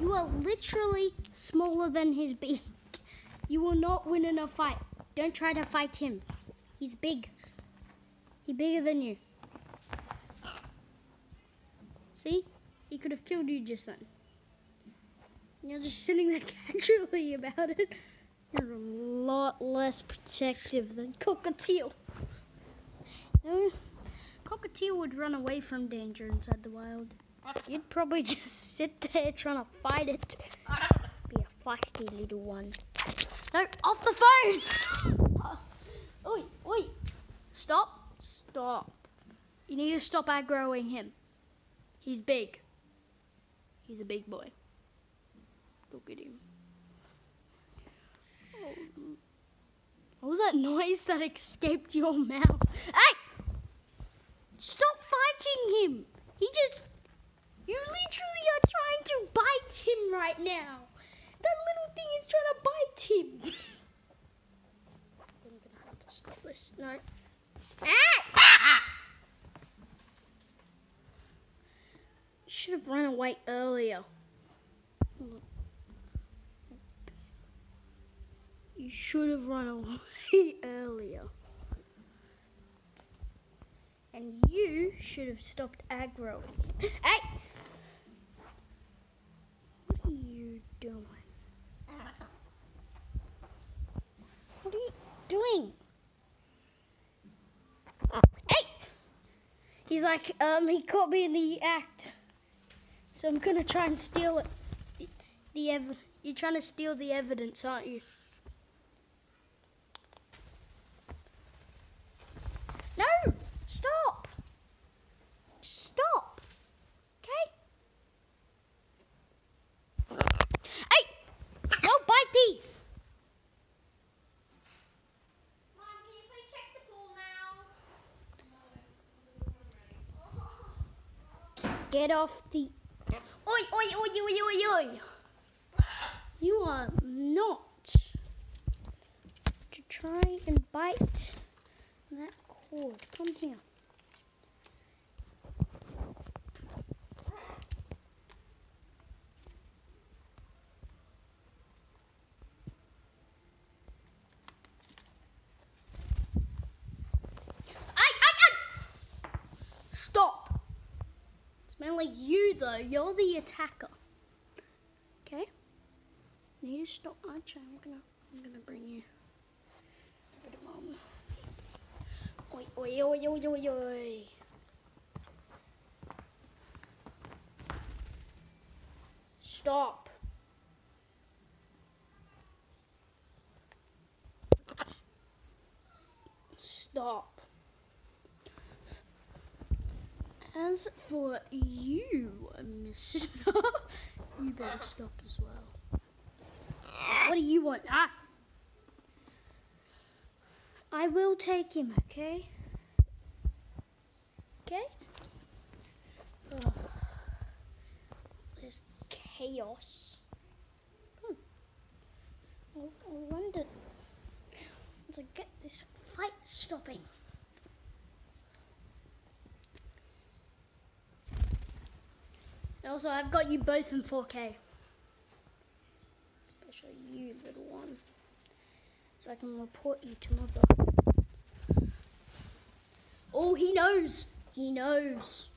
You are literally smaller than his beak. You will not win in a fight. Don't try to fight him. He's big. He's bigger than you. See? He could have killed you just then. You're just sitting there casually about it. You're a lot less protective than Cockatiel. No, Cockatiel would run away from danger inside the wild. You'd probably just sit there trying to fight it. Be a feisty little one. No, off the phone! oi, oi! Stop, stop. You need to stop aggroing him. He's big. He's a big boy. Look at him. Oh. What was that noise that escaped your mouth? Hey! Stop fighting him! He just. You literally are trying to bite him right now. That little thing is trying to bite him. I'm gonna have to stop this. No. Ah! Should have run away earlier. You should have run away earlier. And you should have stopped aggroing. Hey! What are you doing? What are you doing? Hey! He's like, um, he caught me in the act. So I'm gonna try and steal it. The, ev- You're trying to steal the evidence, aren't you? No! Stop! Just stop! Okay? Hey! Don't bite these! Mom, can you please check the pool now? Get off the. Oi, oi, oi, oi, oi, oi! You are not to try and bite that cord. Come here. Mainly you though. You're the attacker. Okay? You stop. Actually, I'm gonna, I'm gonna bring you. Oi, oi, oi, oi, oi, oi. Stop. Stop. As for you, Mister, you better stop as well. What do you want? Ah! I will take him, okay? Okay? Ugh. There's chaos. Hmm. I, I wonder. Once I get this fight stopping. Also, I've got you both in 4K. Especially you, little one. So I can report you to mother. Oh, he knows. He knows.